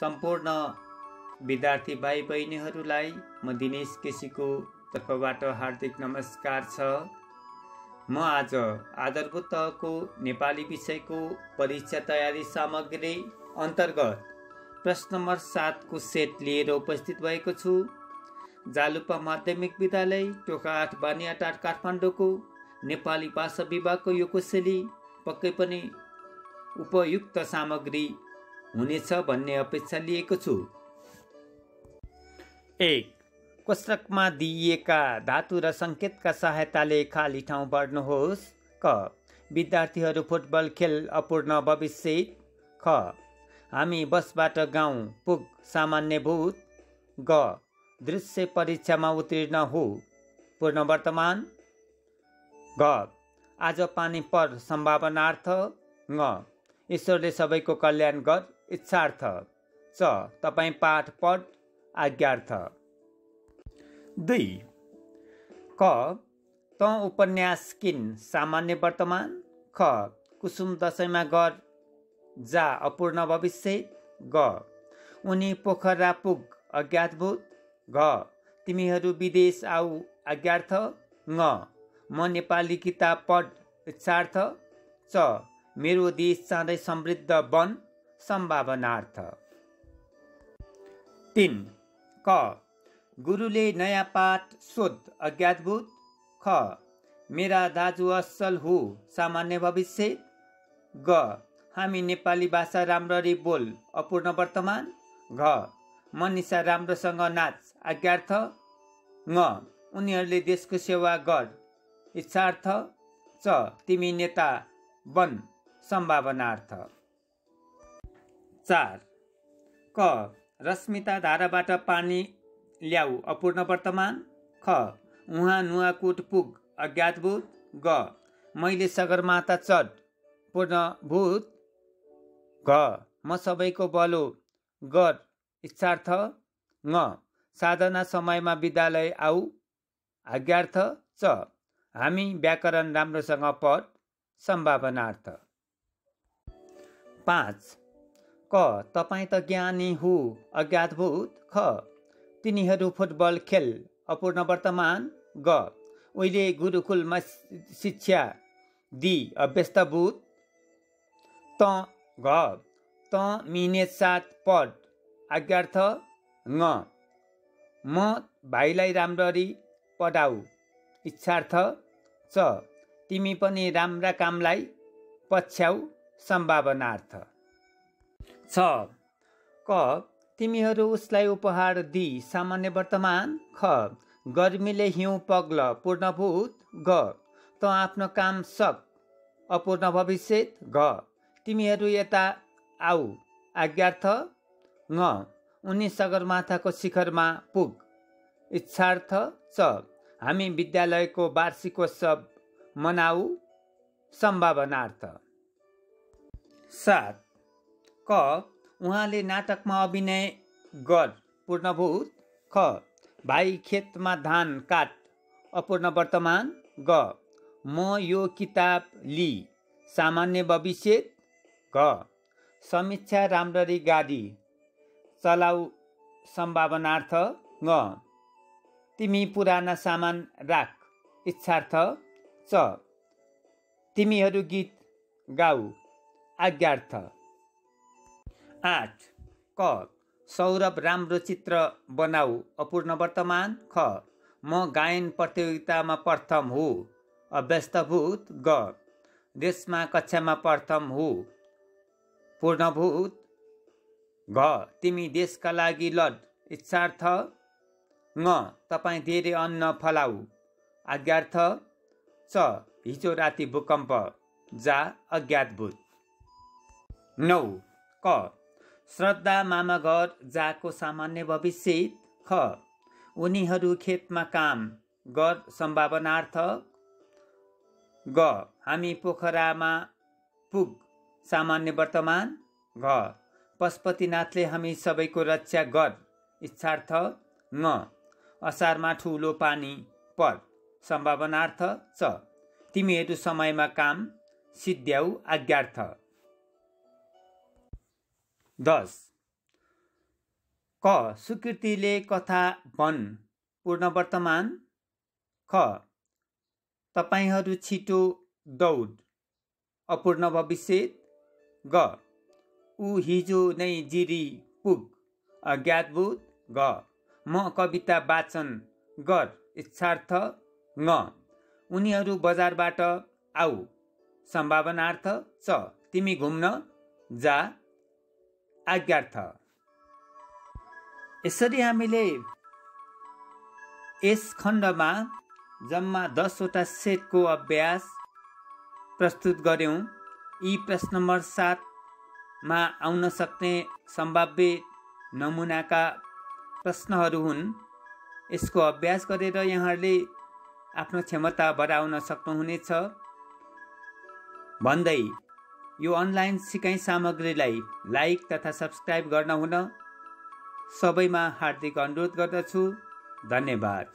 सम्पूर्ण विद्यार्थी भाइ बहिनीहरूलाई म दिनेश केसीको तर्फबाट हार्दिक नमस्कार छ। म आज आधारभूत तहको नेपाली विषयको परीक्षा तयारी सामग्री अन्तर्गत प्रश्न नम्बर सातको सेट लिएर उपस्थित भएको छु। जालुपा माध्यमिक विद्यालय टोका आठ बानियाटार काठमाडौँको नेपाली भाषा विभागको यो कोसेली पक्कै पनि उपयुक्त सामग्री हुनेछ भन्ने अपेक्षा लिएको छु। एक कोष्टकमा दिइएका धातु र सङ्केतका सहायताले खाली ठाउँ बढ्नुहोस् क विद्यार्थीहरू फुटबल खेल अपूर्ण भविष्य। ख हामी बसबाट गाउँ पुग सामान्यभूत ग दृश्य परीक्षामा उत्तीर्ण हो। पूर्ण वर्तमान। ग आज पानी पर सम्भावनार्थ। ङ ईश्वरले सबैको कल्याण गर इच्छार्थ। च तपाईँ पाठ पढ आज्ञार्थ। दुई क त उपन्यास किन सामान्य वर्तमान? ख कुसुम दसैँमा गर जा अपूर्ण भविष्य। ग उनी पोखरा पुग अज्ञातभूत। घ तिमीहरू विदेश आऊ आज्ञार्थ। ङ म नेपाली किताब पढ इच्छार्थ। च मेरो देश चाँडै समृद्ध वन सम्भावनार्थ। तिन क। गुरुले नयाँ पाठ सोध अज्ञातभूत। ख। मेरा दाजु असल हो सामान्य भविष्य। ग। हामी नेपाली भाषा राम्ररी बोल अपूर्ण वर्तमान। घ। मनिषा राम्रोसँग नाच आज्ञार्थ। ङ। उनीहरूले देशको सेवा गर इच्छार्थ। च। तिमी नेता बन। सम्भावनार्थ। चार। क। रश्मिता धाराबाट पानी ल्याऊ अपूर्ण वर्तमान। ख। उहाँ नुवाकोट पुग अज्ञातभूत। ग। मैले सगरमाथा चढ पूर्णभूत। घ। म सबैको बलो गर इच्छार्थ। ङ। साधना समयमा विद्यालय आऊ आज्ञार्थ। च। हामी व्याकरण राम्रोसँग पढ सम्भावनार्थ। पाँच। क तपाईँ त ज्ञानी हो अज्ञातभूत ख। तिनीहरू फुटबल खेल अपूर्ण वर्तमान ग। उहिले गुरुकुलमा शिक्षा दि अभ्यस्तभूत। त घ त मिने सात पढ आज्ञार्थ ङ। म भाइलाई राम्ररी पढाऊ इच्छार्थ च। तिमी पनि राम्रा कामलाई पछ्याउ सम्भावनार्थ। छ। क। तिमीहरू उसलाई उपहार दि सामान्य वर्तमान। ख। गर्मीले हिउँ पग्ल पूर्णभूत। ग। त आफ्नो काम सक अपूर्ण भविष्य घ तिमीहरू यता आऊ आज्ञार्थ। ङ। उनी सगरमाथाको शिखरमा पुग। इच्छार्थ। च। हामी विद्यालयको वार्षिकोत्सव मनाऊ। सम्भावनार्थ। सात क उहाँले नाटकमा अभिनय गर पूर्णभूत। ख भाइ खेतमा धान काट अपूर्ण वर्तमान ग। म यो किताब लि सामान्य भविष्य घ समीक्षा राम्ररी गाडी चलाउ सम्भावनार्थ ग तिमी पुराना सामान राख इच्छार्थ च। तिमीहरू गीत गाऊ। आज्ञार्थ। आठ। क। सौरभ राम्रो चित्र बनाऊ अपूर्ण वर्तमान। ख। म गायन प्रतियोगितामा प्रथम हो। अभ्यस्तभूत। ग। देशमा कक्षामा प्रथम हो। पूर्णभूत। घ। तिमी देशका लागि लड इच्छार्थ। ङ। तपाईँ धेरै अन्न फलाऊ आज्ञार्थ। च। हिजो राति भूकम्प जा अज्ञातभूत। नौ क। श्रद्धा मामा घर जाको सामान्य भविष्य ख। उनीहरू खेतमा काम गर सम्भावनार्थ ग। हामी पोखरामा पुग सामान्य वर्तमान घ। पशुपतिनाथले हामी सबैको रक्षा गर इच्छार्थ ङ। असारमा ठुलो पानी पर सम्भावनार्थ च। तिमीहरू समयमा काम सिद्ध्याउ आज्ञार्थ। दस। क सुकृतिले कथा वन पूर्ण वर्तमान। ख तपाईँहरू छिटो दौड अपूर्ण भविष्य ग ऊ हिजो नै जिरी पुग अज्ञातबोध। ग म कविता वाचन गर इच्छार्थ। ङ उनीहरू बजारबाट आऊ सम्भावनार्थ च तिमी घुम्न जा। आज्ञार्थ यसरी हामीले यस खण्डमा जम्मा दसवटा सेटको अभ्यास प्रस्तुत गऱ्यौँ। यी प्रश्न नम्बर सातमा आउन सक्ने सम्भाव्य नमुनाका प्रश्नहरू हुन्। यसको अभ्यास गरेर यहाँहरूले आफ्नो क्षमता बढाउन सक्नुहुनेछ। भन्दै यो अनलाइन सिकाइ सामग्रीलाई लाइक तथा सब्सक्राइब गर्न हुन सबैमा हार्दिक अनुरोध गर्दछु। धन्यवाद।